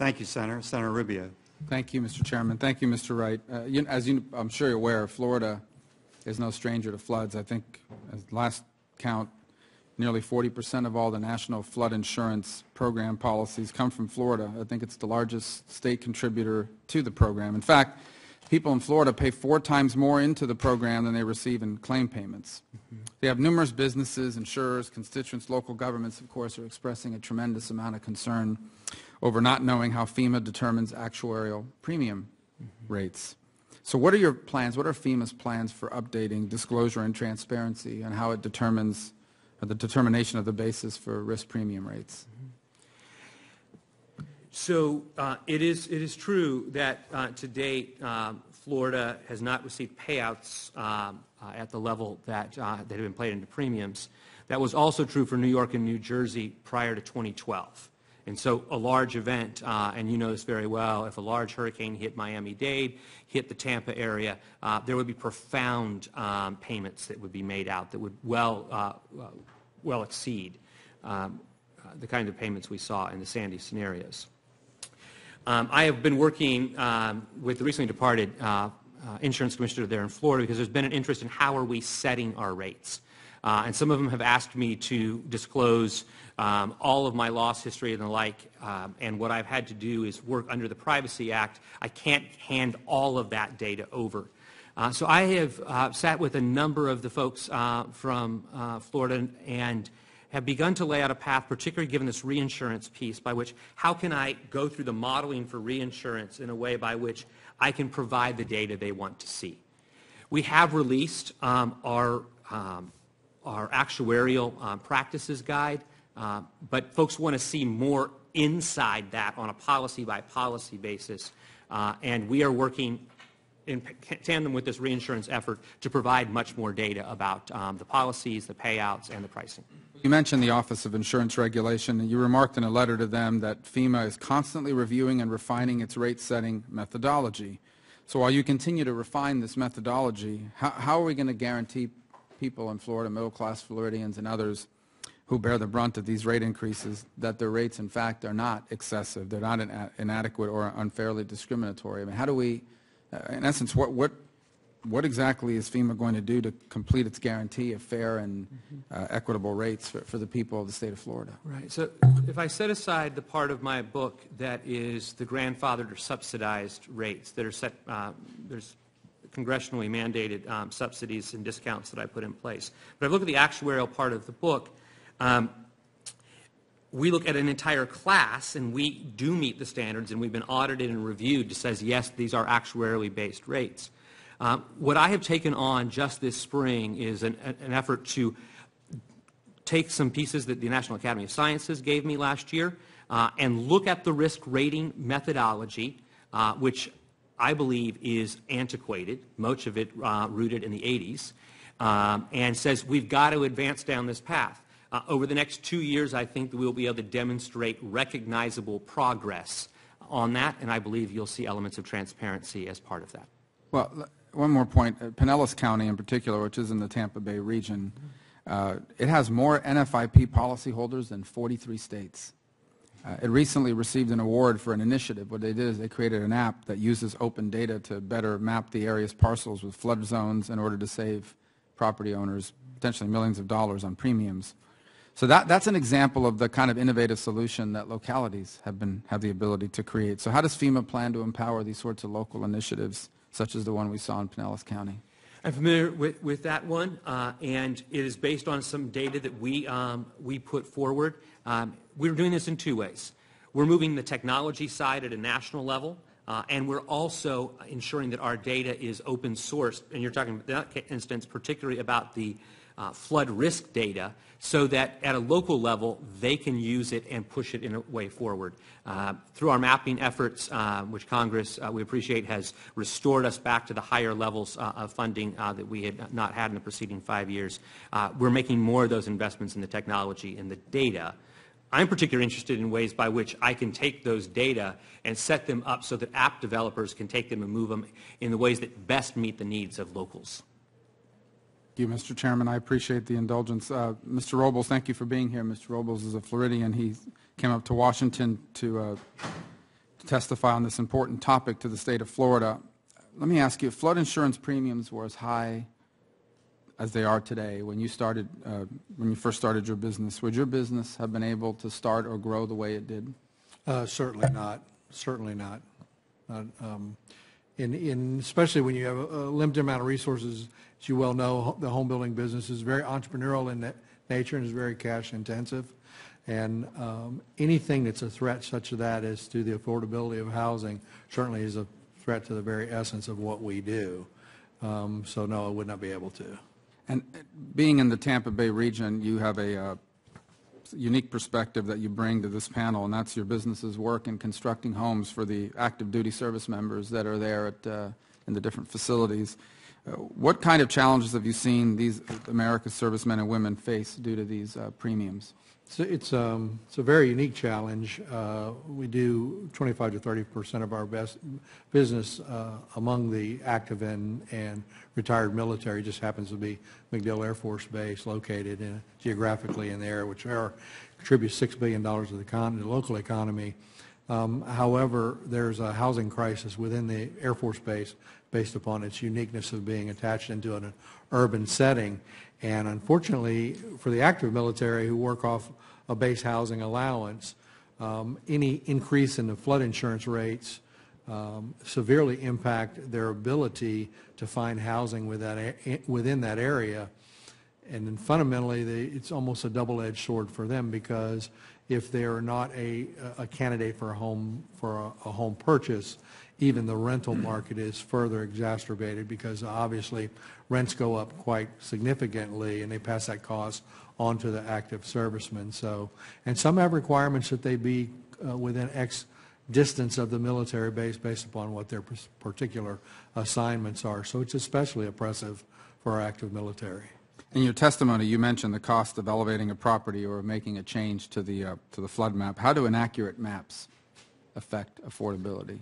Thank you, Senator. Senator Rubio. Thank you, Mr. Chairman. Thank you, Mr. Wright. Uh, you, as you, I'm sure you're aware, Florida is no stranger to floods. I think, as last count, nearly 40% of all the national flood insurance program policies come from Florida. I think it's the largest state contributor to the program. In fact, people in Florida pay four times more into the program than they receive in claim payments. They have numerous businesses, insurers, constituents, local governments, of course, are expressing a tremendous amount of concern over not knowing how FEMA determines actuarial premium rates. So what are your plans, what are FEMA's plans for updating disclosure and transparency and how it determines, the determination of the basis for risk premium rates? So uh, it is it is true that uh, to date um, Florida has not received payouts um, uh, at the level that uh, that have been paid into premiums. That was also true for New York and New Jersey prior to 2012. And so a large event, and you know this very well, if a large hurricane hit Miami-Dade, hit the Tampa area, there would be profound um, payments that would be made out that would well, well exceed um, the kind of payments we saw in the Sandy scenarios. Um, I have been working um, with the recently departed uh, uh, insurance commissioner there in Florida because there's been an interest in how are we setting our rates. Uh, and some of them have asked me to disclose um, all of my loss history and the like. Um, and what I've had to do is work under the Privacy Act. I can't hand all of that data over. Uh, so I have uh, sat with a number of the folks uh, from uh, Florida and have begun to lay out a path, particularly given this reinsurance piece, by which how can I go through the modeling for reinsurance in a way by which I can provide the data they want to see. We have released um, our, um, our actuarial um, practices guide, uh, but folks want to see more inside that on a policy by policy basis. Uh, and we are working in tandem with this reinsurance effort to provide much more data about um, the policies, the payouts, and the pricing. You mentioned the Office of Insurance Regulation, and you remarked in a letter to them that FEMA is constantly reviewing and refining its rate-setting methodology. So while you continue to refine this methodology, how, how are we going to guarantee people in Florida, middle-class Floridians and others who bear the brunt of these rate increases, that their rates, in fact, are not excessive, they're not inadequate or unfairly discriminatory? I mean, how do we, in essence, what, what what exactly is FEMA going to do to complete its guarantee of fair and uh, equitable rates for, for, the people of the state of Florida? Right. So if I set aside the part of my book that is the grandfathered or subsidized rates that are set, uh, there's congressionally mandated um, subsidies and discounts that I put in place. But if I look at the actuarial part of the book. Um, we look at an entire class and we do meet the standards and we've been audited and reviewed to says yes these are actuarially based rates uh, what I have taken on just this spring is an, an effort to take some pieces that the National Academy of Sciences gave me last year uh, and look at the risk rating methodology, uh, which I believe is antiquated, much of it uh, rooted in the 80s, um, and says we've got to advance down this path. Uh, over the next two years, I think that we'll be able to demonstrate recognizable progress on that, and I believe you'll see elements of transparency as part of that. Well, one more point. Uh, Pinellas County in particular, which is in the Tampa Bay region, uh, it has more NFIP policyholders than 43 states. Uh, it recently received an award for an initiative. What they did is they created an app that uses open data to better map the area's parcels with flood zones in order to save property owners potentially millions of dollars on premiums. So that, that's an example of the kind of innovative solution that localities have, been, have the ability to create. So how does FEMA plan to empower these sorts of local initiatives such as the one we saw in Pinellas County? I'm familiar with, with that one, uh, and it is based on some data that we, um, we put forward. Um, we're doing this in two ways. We're moving the technology side at a national level, uh, and we're also ensuring that our data is open source. And you're talking in that instance particularly about the uh, flood risk data so that at a local level they can use it and push it in a way forward. Uh, through our mapping efforts, uh, which Congress, uh, we appreciate, has restored us back to the higher levels uh, of funding uh, that we had not had in the preceding five years, we're making more of those investments in the technology and the data. I'm particularly interested in ways by which I can take those data and set them up so that app developers can take them and move them in the ways that best meet the needs of locals you, Mr. Chairman. I appreciate the indulgence. Uh, Mr. Robles, thank you for being here. Mr. Robles is a Floridian. He came up to Washington to uh, to testify on this important topic to the state of Florida. Let me ask you, if flood insurance premiums were as high as they are today, when you started, uh, when you first started your business, would your business have been able to start or grow the way it did? Uh, Certainly not, certainly not. Um, In, in, especially when you have a a limited amount of resources, as you well know, the home building business is very entrepreneurial in na- nature and is very cash intensive. And um, anything that's a threat such as that as to the affordability of housing certainly is a threat to the very essence of what we do. Um, So no, I would not be able to. And uh, being in the Tampa Bay region, you have a uh, unique perspective that you bring to this panel, and that's your business's work in constructing homes for the active duty service members that are there at, uh, in the different facilities. Uh, What kind of challenges have you seen these America's servicemen and women face due to these uh, premiums? It's, um, it's a very unique challenge. Uh, we do 25 to 30 percent of our best business uh, among the active and, and retired military It just happens to be MacDill Air Force Base located in, geographically in the area, which are, contributes $6 billion to the, con- the local economy. Um, However, there's a housing crisis within the Air Force Base based upon its uniqueness of being attached into an urban setting. And unfortunately, for the active military who work off a base housing allowance, um, any increase in the flood insurance rates um, severely impact their ability to find housing that within that area. And then fundamentally, it's almost a double-edged sword for them because if they are not a, a candidate for a home, for a, a home purchase, even the rental market is further exacerbated because obviously rents go up quite significantly and they pass that cost on to the active servicemen. So, and some have requirements that they be uh, within X distance of the military base based upon what their particular assignments are. So it's especially oppressive for our active military. In your testimony, you mentioned the cost of elevating a property or making a change to the, uh, to the flood map. How do inaccurate maps affect affordability?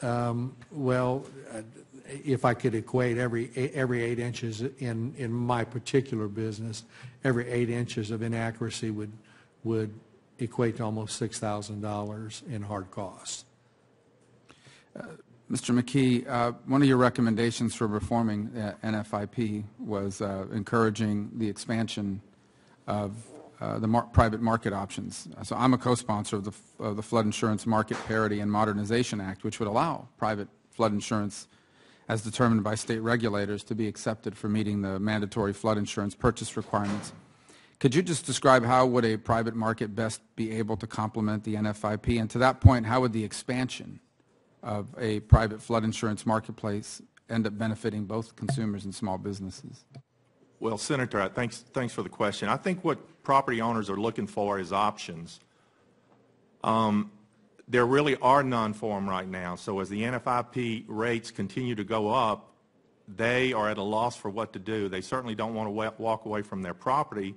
Um, Well, uh, if I could equate every, every eight inches in, in my particular business, every eight inches of inaccuracy would, would equate to almost $6,000 in hard costs. Mr. McKee, uh, one of your recommendations for reforming uh, NFIP was uh, encouraging the expansion of uh, the mar- private market options. So I'm a co-sponsor of of the Flood Insurance Market Parity and Modernization Act, which would allow private flood insurance as determined by state regulators to be accepted for meeting the mandatory flood insurance purchase requirements. Could you just describe how would a private market best be able to complement the NFIP? And to that point, how would the expansion of a private flood insurance marketplace end up benefiting both consumers and small businesses? Well, Senator, thanks, thanks for the question. I think what property owners are looking for is options. Um, There really are none for them right now. So as the NFIP rates continue to go up, they are at a loss for what to do. They certainly don't want to wa- walk away from their property,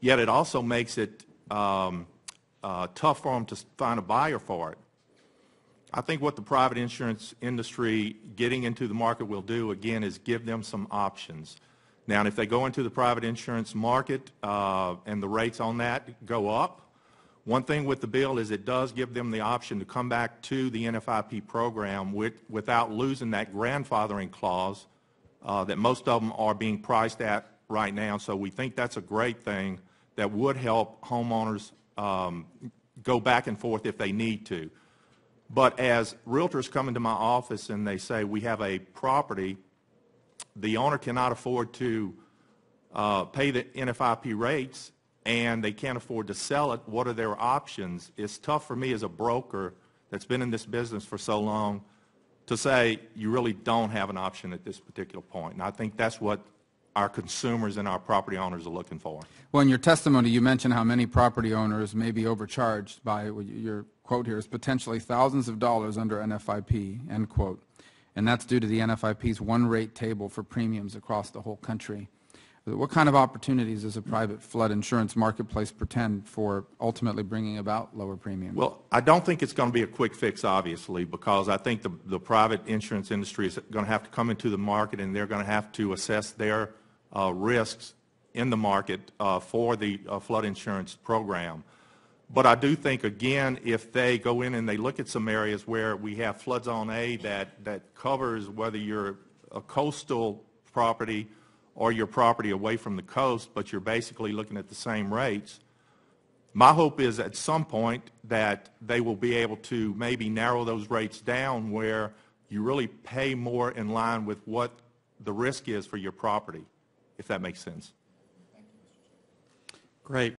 yet it also makes it um, uh, tough for them to find a buyer for it. I think what the private insurance industry getting into the market will do, again, is give them some options. Now, if they go into the private insurance market uh, and the rates on that go up, one thing with the bill is it does give them the option to come back to the NFIP program with, without losing that grandfathering clause uh, that most of them are being priced at right now. So we think that's a great thing that would help homeowners um, go back and forth if they need to. But as realtors come into my office and they say, we have a property, the owner cannot afford to uh, pay the NFIP rates and they can't afford to sell it, what are their options? It's tough for me as a broker that's been in this business for so long to say you really don't have an option at this particular point. And I think that's what our consumers and our property owners are looking for. Well, in your testimony, you mentioned how many property owners may be overcharged by, your quote here is potentially thousands of dollars under NFIP, end quote. And that's due to the NFIP's one-rate table for premiums across the whole country. What kind of opportunities does a private flood insurance marketplace pretend for ultimately bringing about lower premiums? Well, I don't think it's going to be a quick fix, obviously, because I think the, the private insurance industry is going to have to come into the market and they're going to have to assess their uh, risks in the market uh, for the uh, flood insurance program. But I do think, again, if they go in and they look at some areas where we have flood zone A that, that covers whether you're a coastal property or your property away from the coast, but you're basically looking at the same rates, my hope is at some point that they will be able to maybe narrow those rates down where you really pay more in line with what the risk is for your property, if that makes sense. Great.